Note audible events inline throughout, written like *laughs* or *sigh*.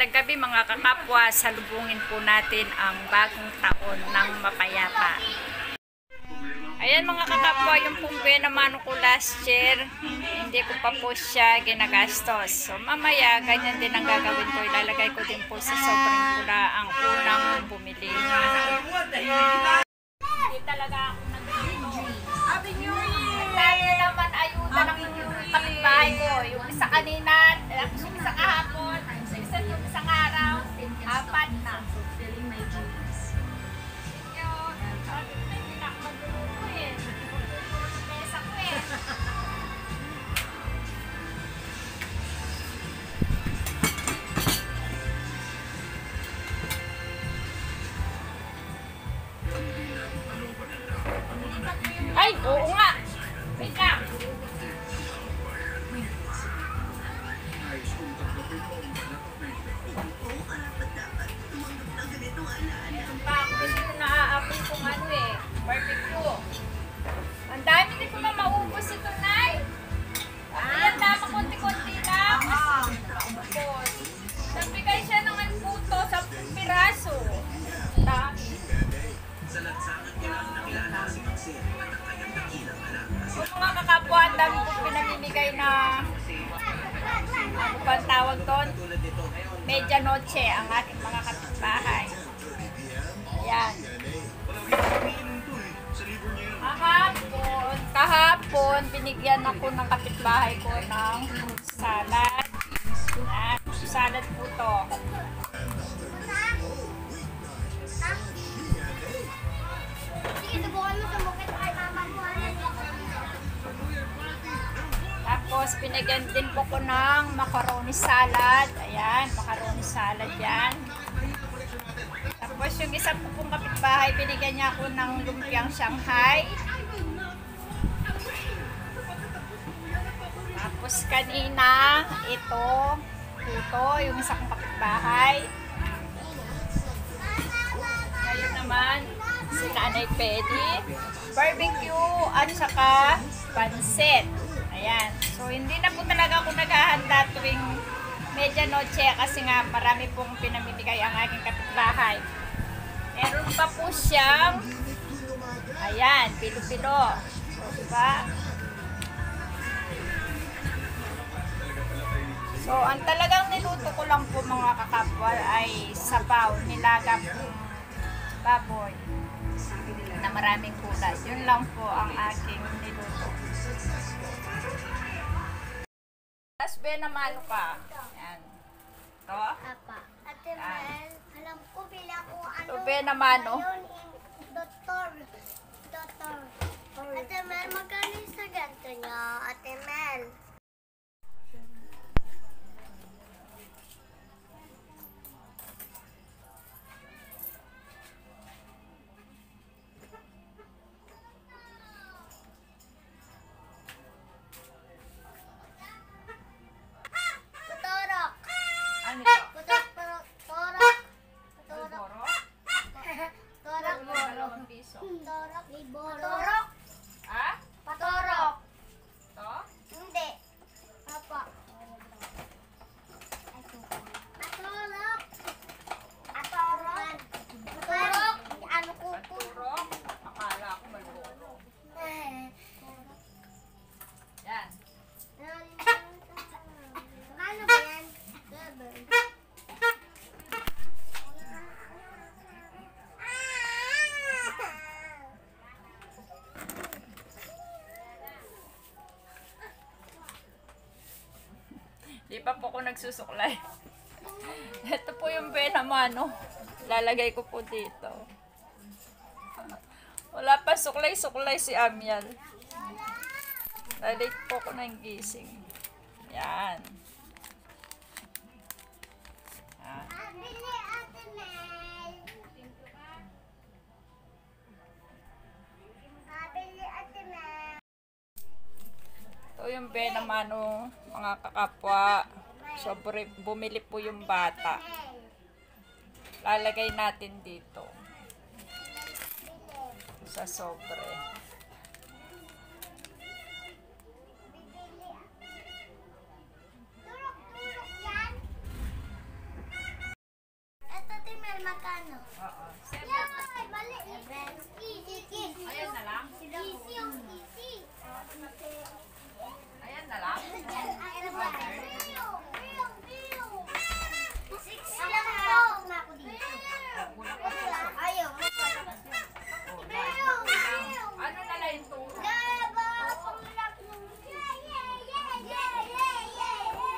Magandang gabi mga kakapwa. Salubungin po natin ang bagong taon ng mapayapa. Ayan mga kakapwa, yung pong naman ko last year, hindi ko pa po siya ginagastos. So mamaya, ganyan din ang gagawin ko. Ilalagay ko din po sa sobrang pula ang unang bumili. Hindi talaga ako nagdito. Happy New Year! Lagi naman ayuda ng kapitbahay ko. Yung isa kanina, yung isa kahapon, apat na. Pinamimigay na ang tawag doon? Medianoche ang aking mga kapitbahay. Ayan. Kahapon, kahapon, binigyan ako ng kapitbahay ko ng salad. Fruit salad po to. Sige, subukan mo sumukit Tapos, binigyan din po ko ng macaroni salad. Ayan, macaroni salad yan. Tapos, yung isa po pong kapitbahay, binigyan niya ako ng lumpiang Shanghai. Tapos, kanina, ito, puto, yung isa kong kapitbahay. Ngayon naman, si Nanay Pedi, barbecue at saka pansit. Ayan. So, hindi na po talaga ako naghahanda tuwing medianoche kasi nga marami pong pinamimigay ang aking kapitbahay. Meron pa po siyang ayan, pilo-pilo. So, diba? So, ang talagang niluto ko lang po mga kakapwa ay sabaw, nilaga pong baboy na maraming kulay. Yun lang po ang aking niluto. Tapos benamalo ka. Yan. To. Apa. Ate Mel, alam ko pila ko ano. To benamano. Yun, in- doktor. Doktor. Ate Mel, magkano yung sa ganito niya? Ate Mel. Di pa po ako nagsusuklay. *laughs* Ito po yung benamano. Lalagay ko po dito. Wala pa suklay-suklay si Amial. Lalate po ko ng gising. Yan. Yung benamano, mga kakapwa. Sobre, bumili po yung bata. Lalagay natin dito. Sa sobre. Turok-turok yan. magkano? Oo. Seven. Yay! Mali! Easy, easy. Ayan na lang. Easy yung easy. Ayan na lang. Ano ba? Bill! Bill! Bill! Six lang po. na ako dito. Ayaw. Oh, Bill! Bill! Ano na lang yung turo? Laba! Pangulak ng... Yeah, yeah, yeah, yeah, yeah, yeah,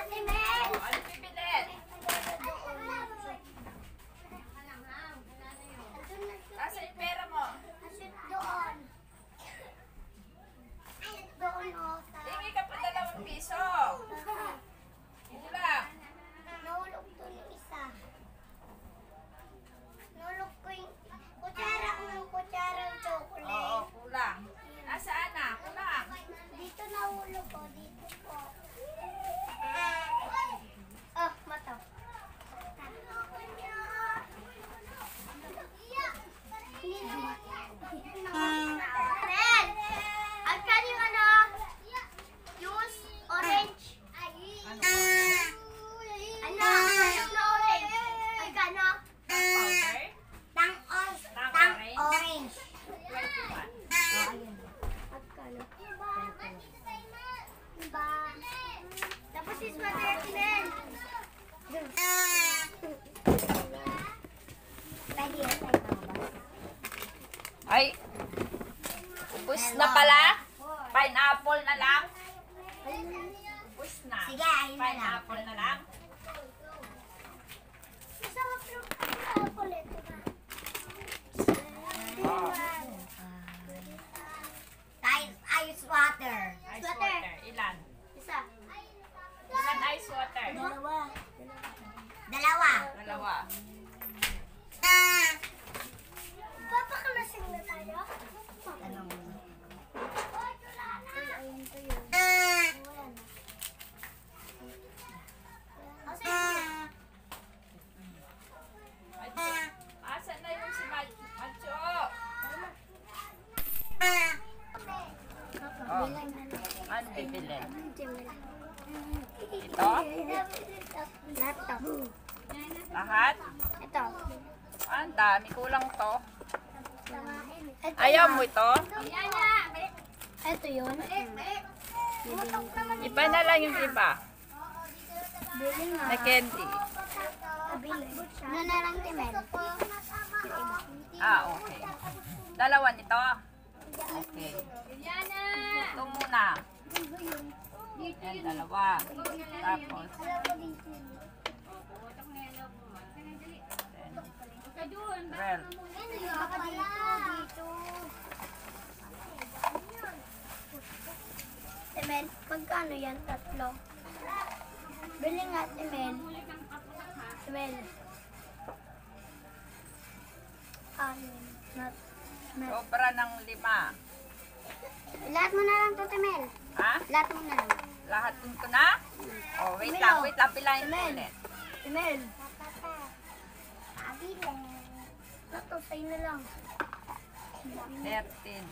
Ate Mel! Oh, ano pipilit? Asa yung pera mo? Asyut doon. Doon o. sa- Hingi ka pa dalawang piso. Ito lang. Nahulog to ng isa. Nahulog ko yung kutsara ng kutsara ng Oo, chocolate. kulang. Nasaan na? Kulang. Dito nahulog ko. Dito po. Oh, mata. Ren! Ang kanyang ano? Use orange. Ano? Ano? Ano na orange? Ang kano? Powder? Tang on. Tang Tang orange? orange. 21. At? Diba? Tapos is? Ay, ubus na pala. Pineapple na lang. Ubus na. Sige, ayun na lang. Pineapple na lang. Masarap yung pineapple ito ba? Oh. Ice, ice water. Ice water. Ilan? Isa. Ilan ice water? Dalawa. Dalawa. Dalawa. Papakalasing na tayo? Macho. Oh. Ano bibili? Ito? Laptop. Lahat? Ito. Ah, Ang dami. Kulang to. Ito Ayaw na. mo ito? Ito yun. Iba na lang yung iba. Na candy. Ano na lang? Yung iba. Ah, okay. Dalawa nito. Okay. Ito muna. Yan, dalawa. Tapos, well, Timel, magkano yan? Tatlo. Bili nga, Timel. Timel. Anin. Not, not. sobra ng lima. Lahat mo na lang to, Timel. Ha? Lahat mo na lang. Lahat din ko na? Oh, wait lang, wait lang. Pilahin ko ulit. Timel. Pabili. Ito, sa'yo na lang. 13.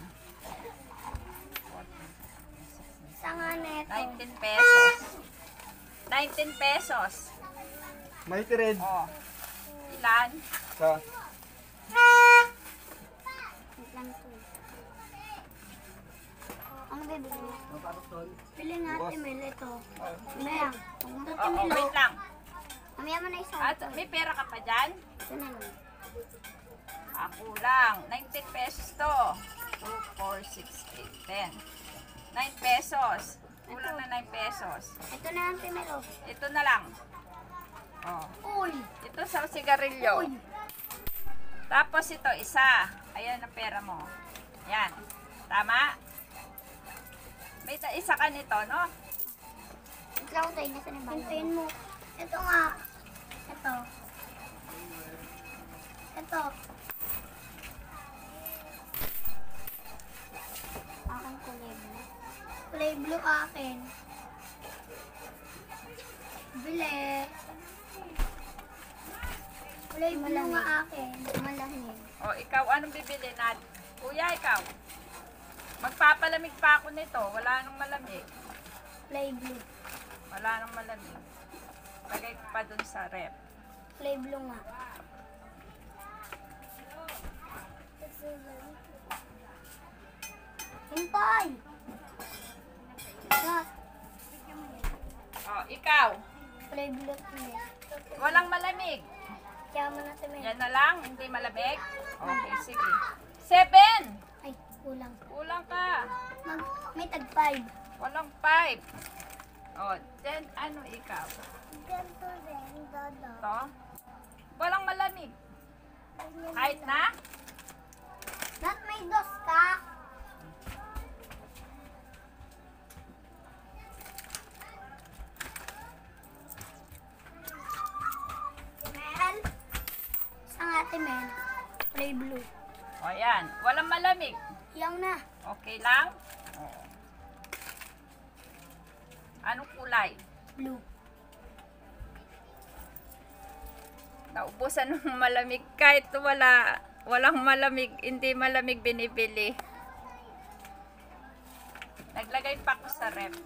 Isa nga neto. 19 pesos. 19 pesos. May tired Oh. Ilan? sa Wait lang to. Ang bibili mo? Bili nga, Timel, ito. Mamaya. Huwag mo oh. wait lang. Mamaya mo na isa. At may pera ka pa dyan? Ito na lang. Ah, kulang. 19 pesos to. 2, 4, 6, 8, 10. 9 pesos. Kulang na 9 pesos. Ito na lang, Timel, oh. Ito na lang. Oh. Uy! Ito sa sigarilyo. Tapos ito, isa. Ayan ang pera mo. Yan. Tama? May isa ka nito, no? Ikaw tayo na sa nabalo. Hintayin mo. Ito nga. Ito. Ito. Kulay blue akin. Bili. Kulay blue nga akin. Malamig. O, ikaw, anong bibili natin? Kuya, ikaw. Magpapalamig pa ako nito. Wala nang malamig. Kulay blue. Wala nang malamig. Lagay ko pa dun sa rep. Kulay blue nga. Hintay! Sa, O, ikaw. kulay blue. Walang malamig. Kaya mo na tumin. Yan na lang, hindi malamig. Okay, sige. Seven! Ay, kulang. Kulang ka. Mag, may tag five. Walang five. O, then ano ikaw? Ganito rin, dodo. To? Walang malamig. Kahit na? Not may dos ka. O, yan. Walang malamig. Iyaw na. Okay lang? Oo. Anong kulay? Blue. Naubusan ng malamig kahit wala walang malamig, hindi malamig binibili. Naglagay pa ako sa rep.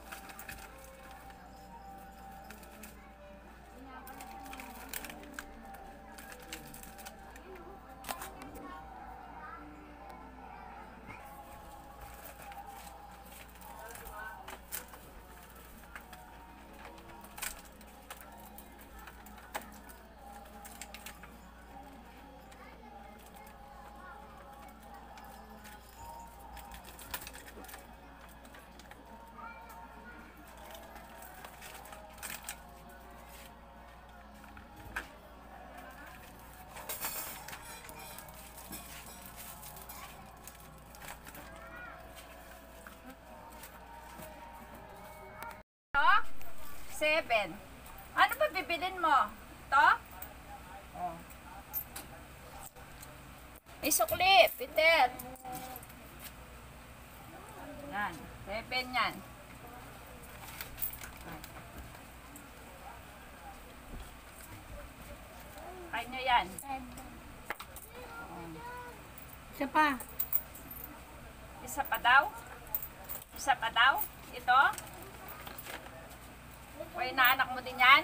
7. Ano ba bibilin mo? Ito? Oh. Isukli, Peter. Yan. 7 yan. Kain nyo yan. Oh. Isa pa. Isa pa daw? Isa pa daw? Ito? Ito? O inaanak mo din yan?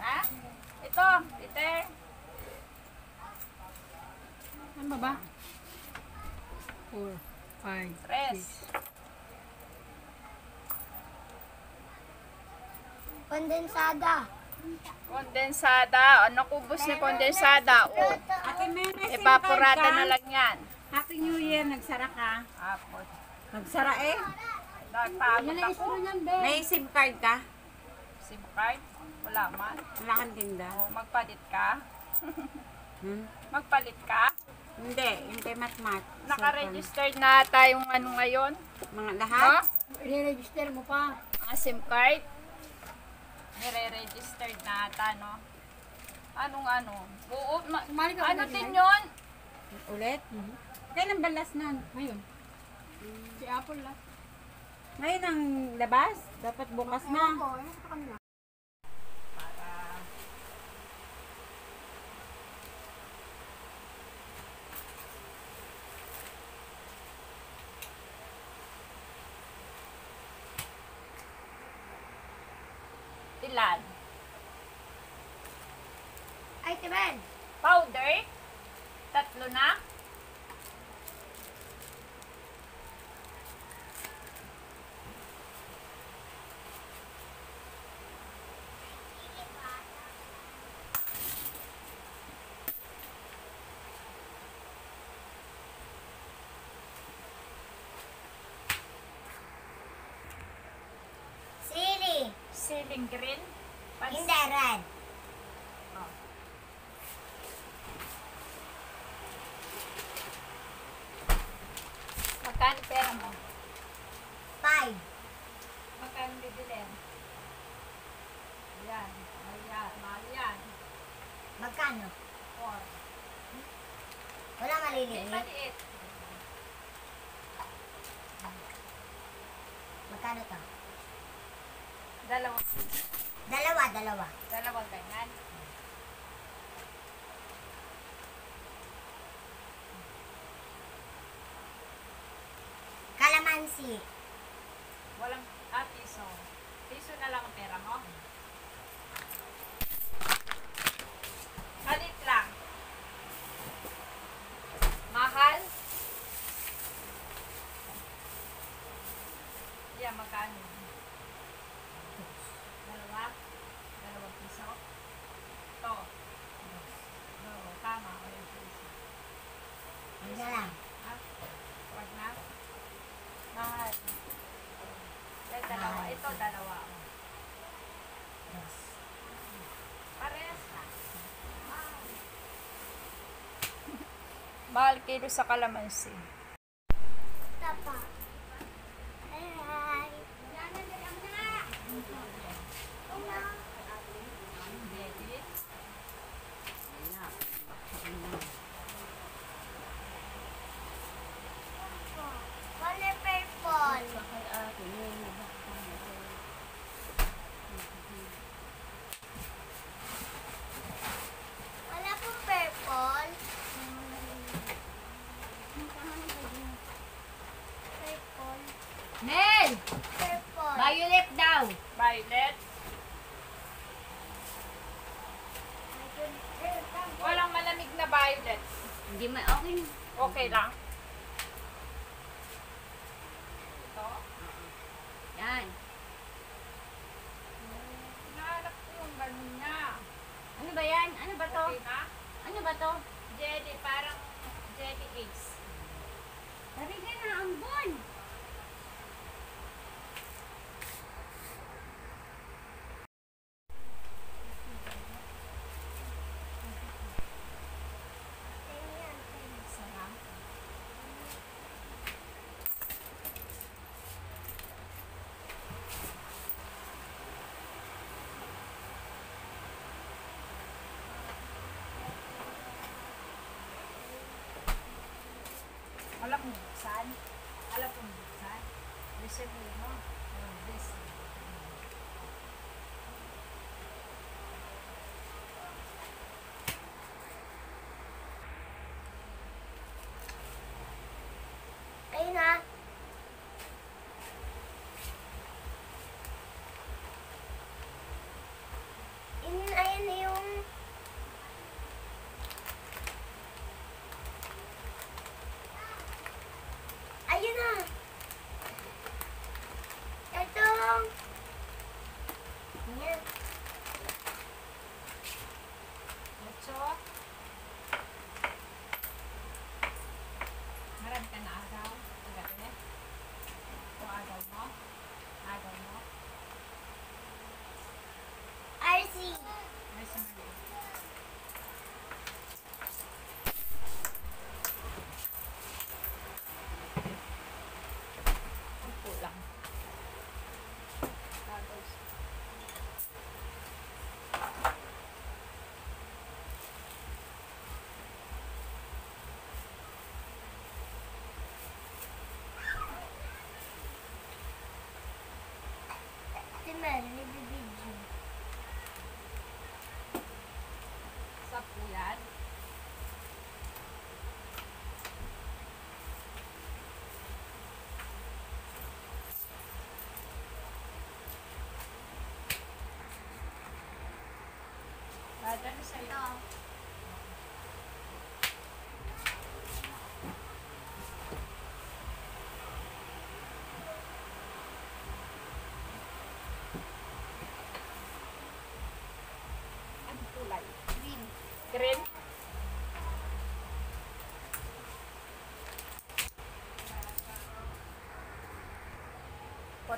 Ha? Ito, Peter. Ano ba ba? Four, five, Tres. Kondensada. Kondensada. Ano kubos ni kondensada? O, evaporada na lang yan. Happy New Year, nagsara ka. Apos. Nagsara eh. Nagpagod ako. May SIM card ka? SIM card? Wala man. Wala kang tinda. O, magpalit ka? *laughs* Hmm? Magpalit ka? Hindi, yung kay Matmat. Naka-registered na tayong ano ngayon? Mga Ha? lahat? I-register mo pa. Mga SIM card? Nire-registered na ata, no? Anong ano? Oo, ma- ano din yun? Ulit? Kailan ba last nun? Ngayon. Si Apple lang. Ngayon ang labas? Dapat bukas na. Ako, ano sa kanila? Ilan? Ay, Tiben. Powder? Tatlo na? Magkano pera mo? Five. Magkano bibilin? Ayan. Ayan. Mahal yan. Magkano? Four. Wala maliliit. maliit. Magkano to? Dalawa. Dalawa, dalawa. Dalawang ganyan. Kalamansi. Walang, ah, piso. Piso na lang ang pera mo. Kalit lang. Mahal? Yeah, magkano? Dalawa? Dalawang piso? Ito. Oo, tama. Walang piso. Ano na lang? Ha? Wag na? Mahal. Yan, dalawa. Ito, dalawa. Dos. Parehas na. Mahal. Mahal kilo sa kalamansi. Tapa. Hi. Ready? Wala purple. Wala pong purple. Purple. Mel! Purple. Violet daw. Violet. Walang malamig na violet. Hindi may okay. Okay lang. Ito. Yan. Hinahanap ko yung ganun niya. Ano ba yan? Ano ba to? Okay? Ano ba to? Jelly, parang jelly eggs. Sabi ka na, ambon. Sarap. Alam mo buksan? Alam mo buksan? Listen mo. Oh, this. Ayun na. In, ayun na yung... Ayun na. Ito. Ayan. Ocho. Marami ka na agaw. Gabi. Ito agaw mo. Agaw mo. RC. Ay, sumali. Ang kulang. Agaw. Si Mel, nagbibidyo. Sa puyan. Bada na sa'yo.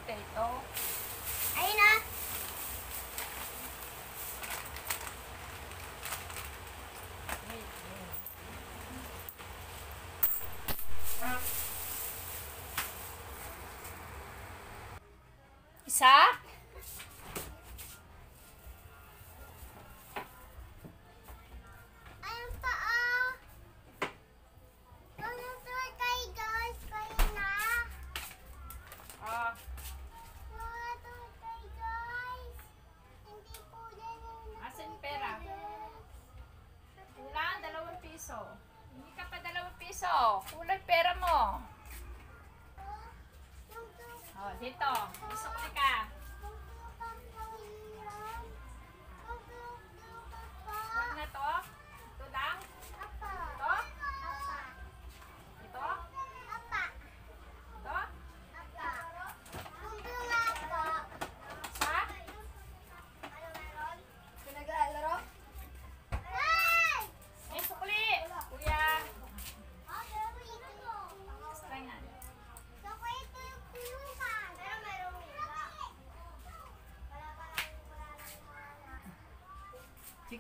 Potato. Ayun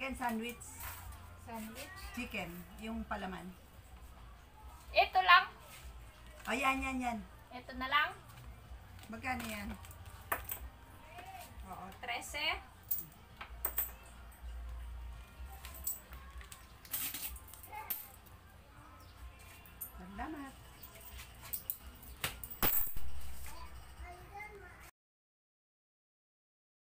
Chicken sandwich. Sandwich. Chicken. Yung palaman. Ito lang. O yan, yan, yan. Ito na lang. Magkano yan? Oo, 13.